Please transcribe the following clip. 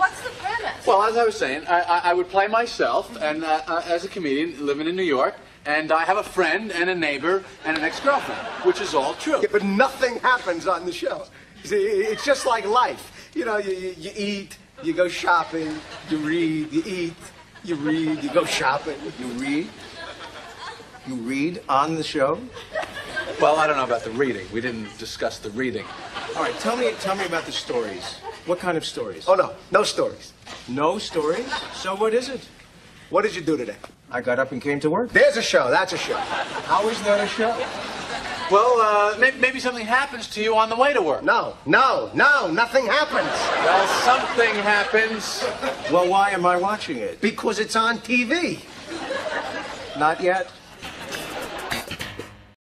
what's the premise? Well, as I was saying, I, I, I would play myself, and uh, uh, as a comedian living in New York, and I have a friend and a neighbor and an ex-girlfriend, which is all true. Yeah, but nothing happens on the show. See, it's just like life. You know, you, you, you eat, you go shopping, you read, you eat, you read, you go shopping. You read? You read on the show? Well, I don't know about the reading. We didn't discuss the reading. All right, tell me, tell me about the stories. What kind of stories? Oh, no, no stories. no stories. So what is it? What did you do today? I got up and came to work. There's a show, that's a show. How is that a show? Well, uh, maybe, maybe something happens to you on the way to work. No, no, no, nothing happens. Well, something happens. Well, why am I watching it? Because it's on TV. Not yet.